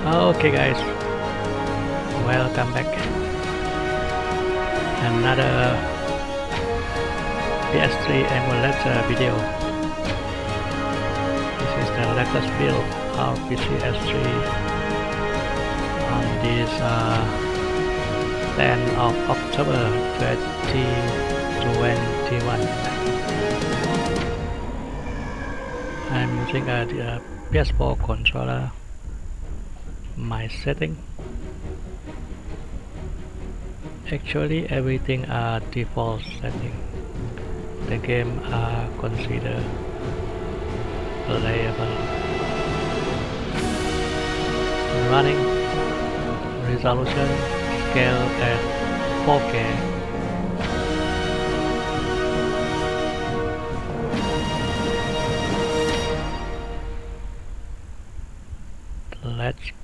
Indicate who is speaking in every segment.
Speaker 1: Okay guys, welcome back. Another PS3 emulator uh, video. This is the latest build of PS3 on this uh, 10 of October 2021. I'm using a, a PS4 controller my setting. Actually everything are default setting. The game are considered playable. Running resolution scale at 4k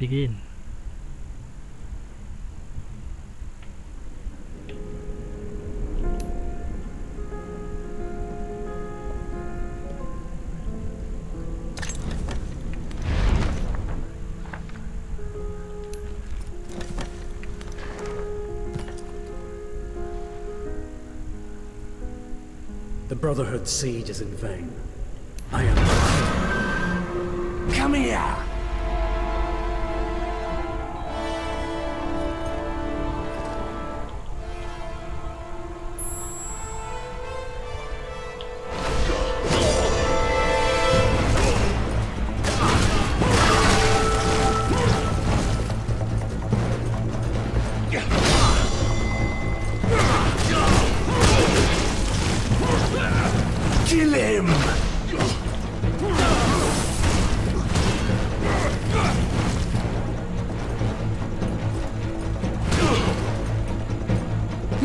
Speaker 1: let's
Speaker 2: The Brotherhood siege is in vain.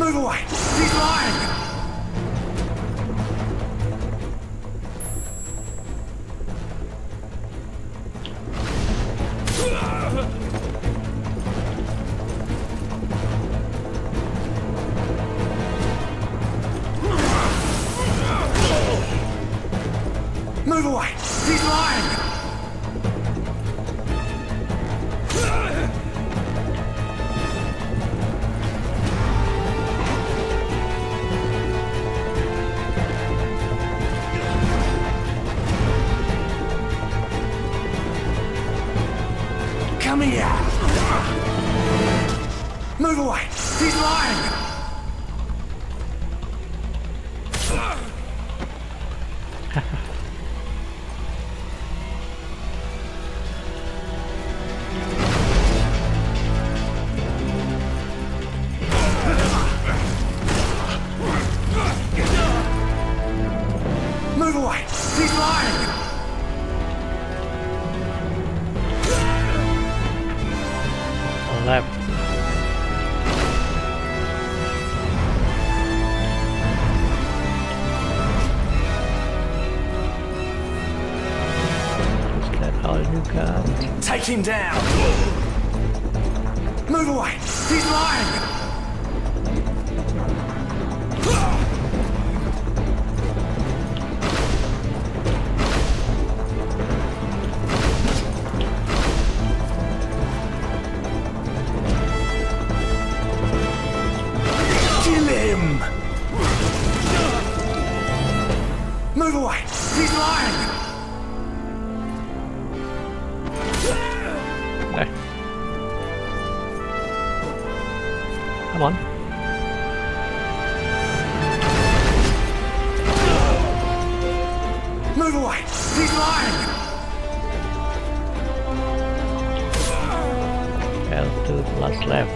Speaker 2: Move away! He's lying! Move away! He's lying!
Speaker 1: L to the last left.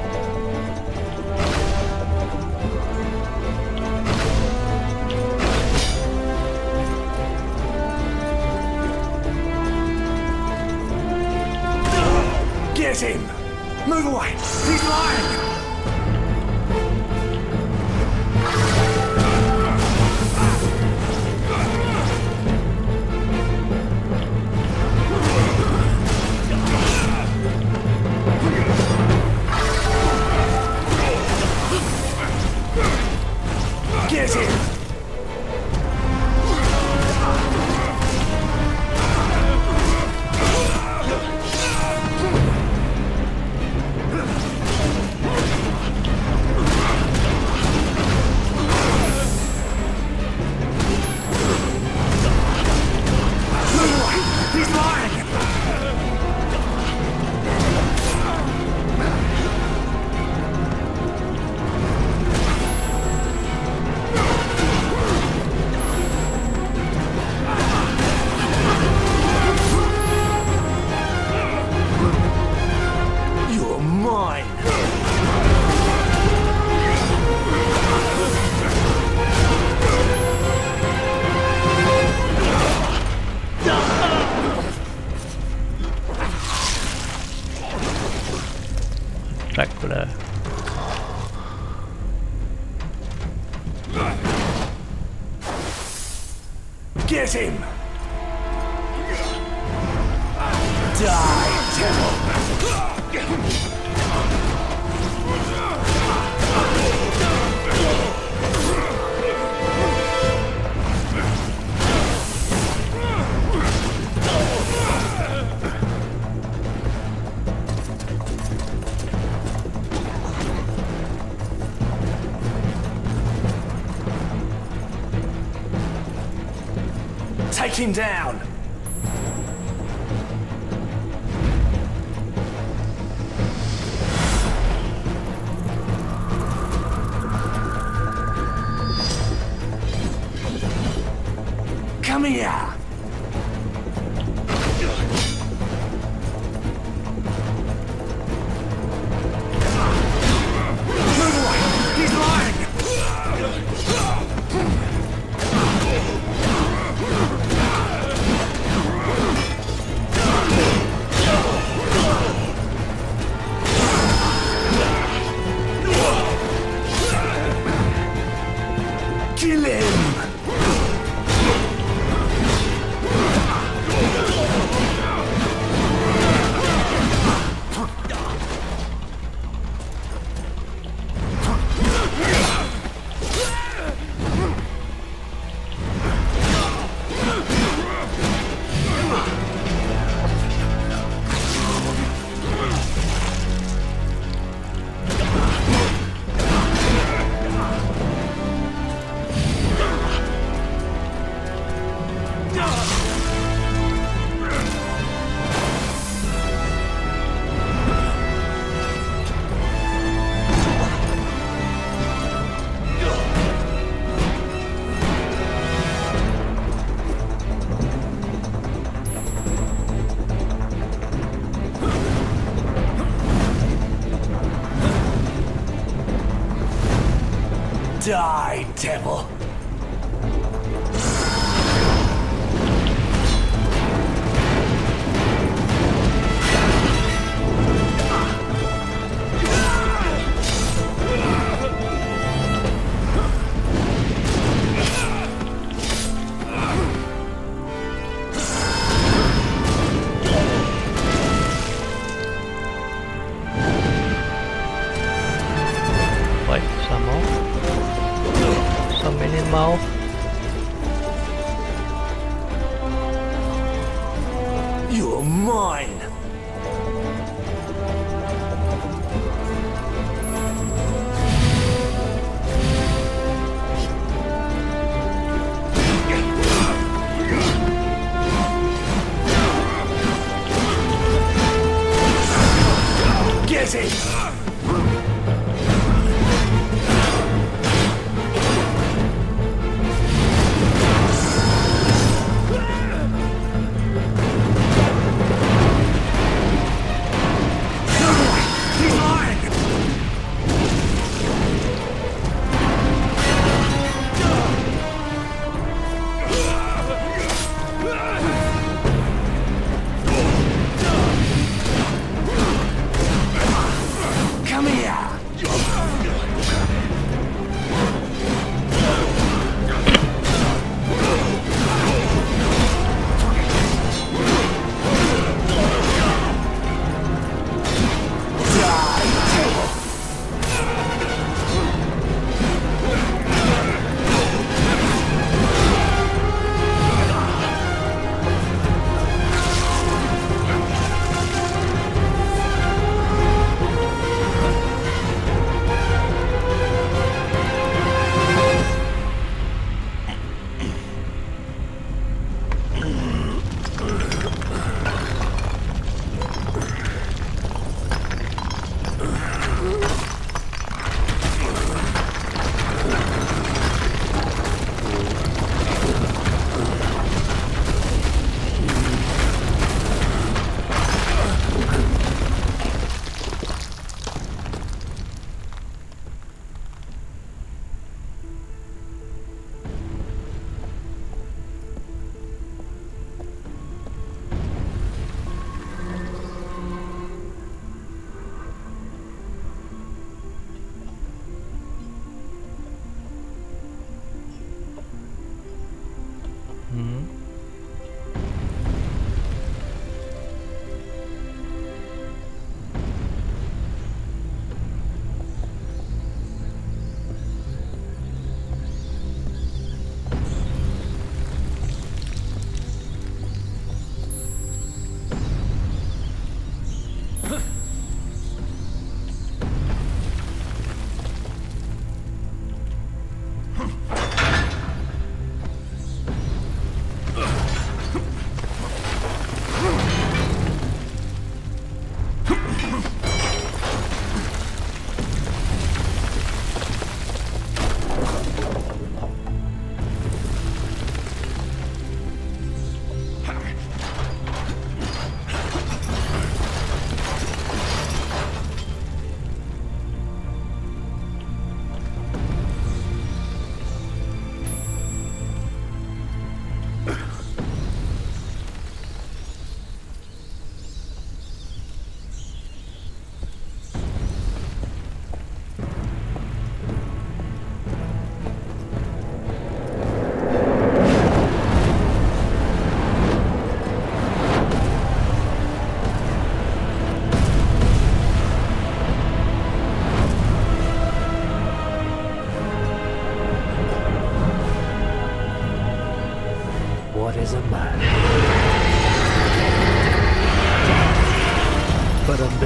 Speaker 2: Get him! Move away! He's lying! Take him down! Die,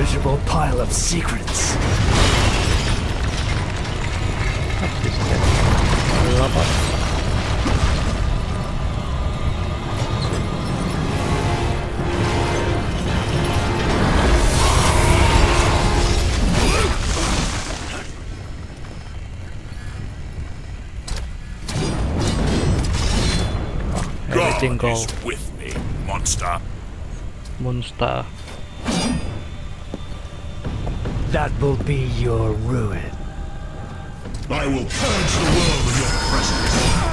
Speaker 2: miserable pile of secrets.
Speaker 1: Everything
Speaker 3: goes with me, monster.
Speaker 1: Monster.
Speaker 2: That will be your ruin.
Speaker 3: I will purge the world of your presence.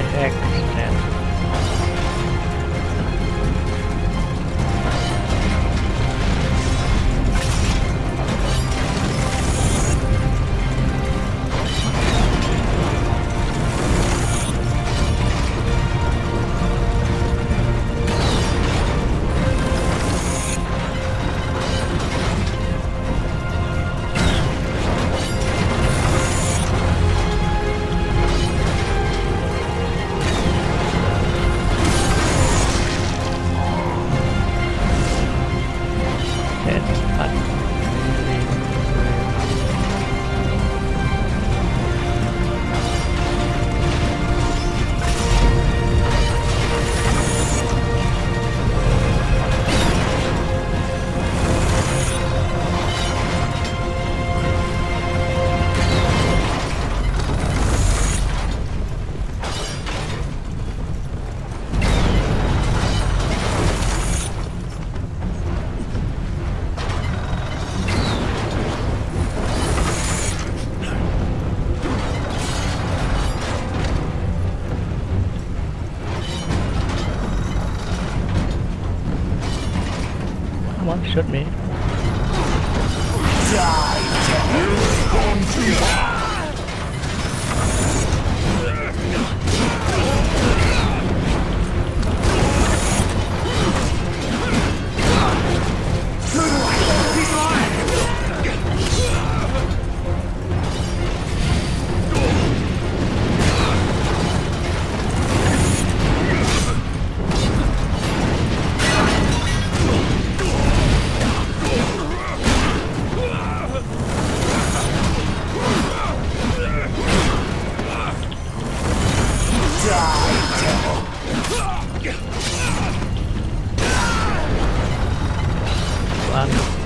Speaker 1: What Shoot me.
Speaker 2: Banget.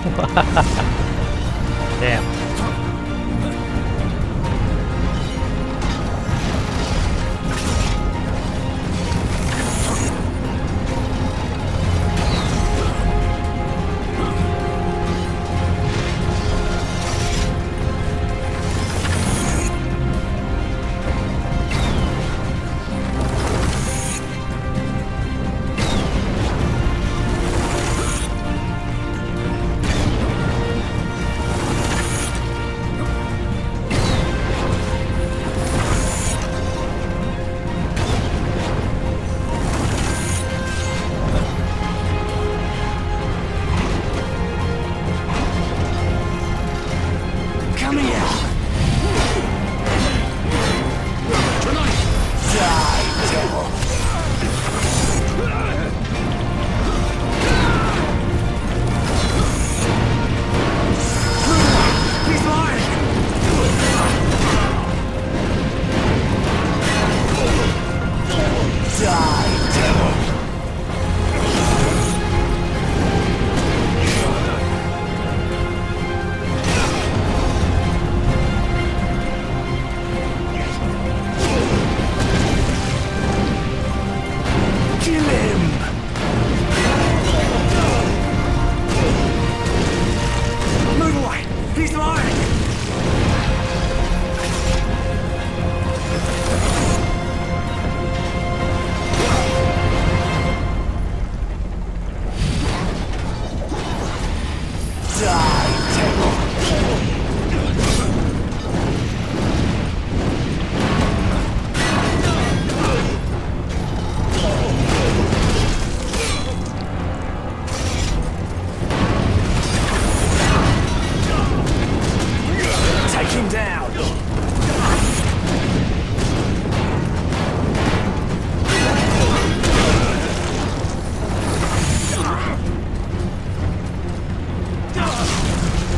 Speaker 2: Damn.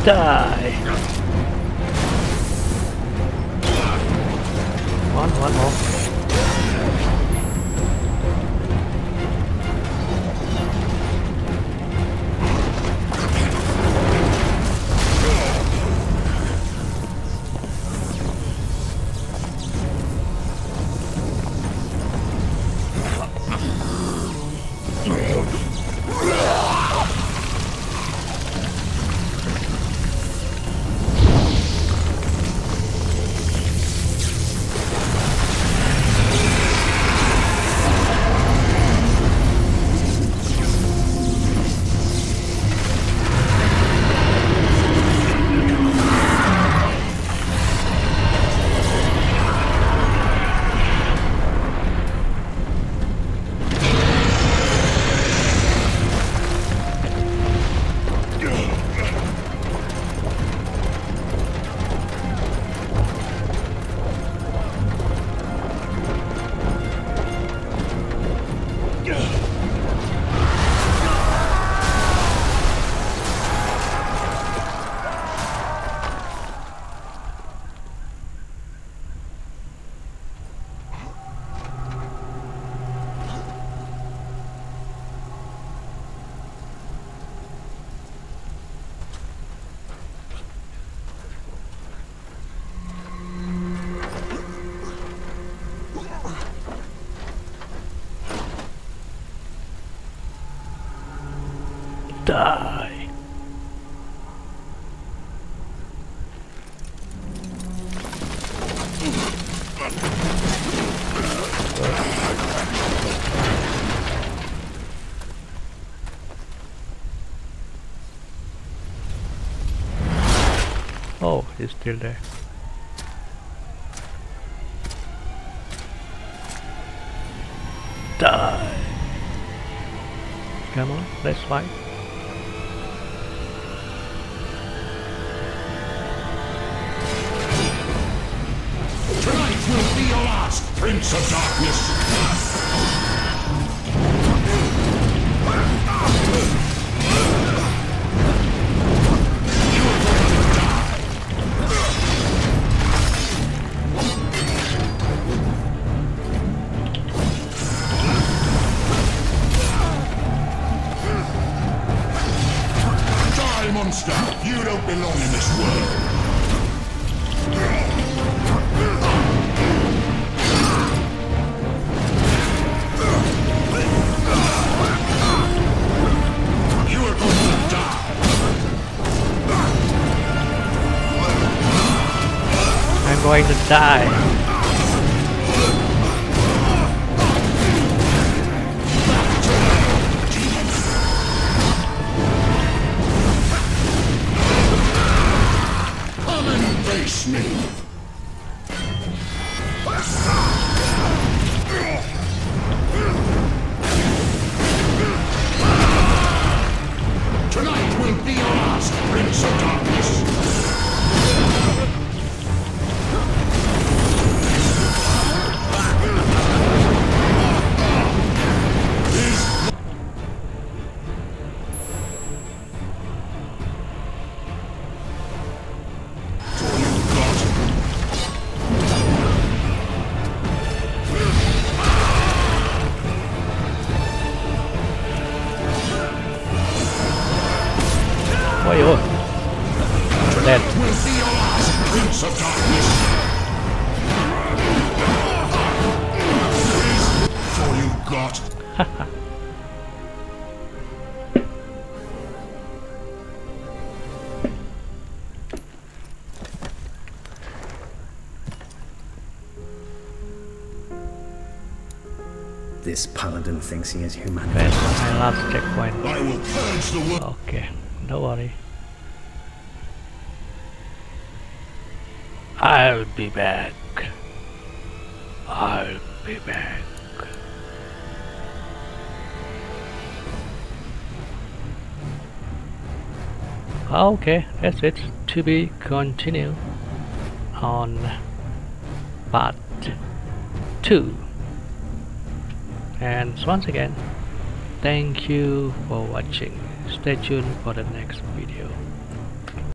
Speaker 1: Die! He's
Speaker 2: still there. Die! Come on, let's fight.
Speaker 3: Tonight will be your last, Prince of Darkness! Going to die. For you got
Speaker 4: This paladin thinks he is humanity.
Speaker 1: Where's my last checkpoint?
Speaker 3: I will purge the world.
Speaker 1: Okay, worry. I'll be back. I'll be back. Okay, that's it. To be continued on part 2. And once again, thank you for watching. Stay tuned for the next video.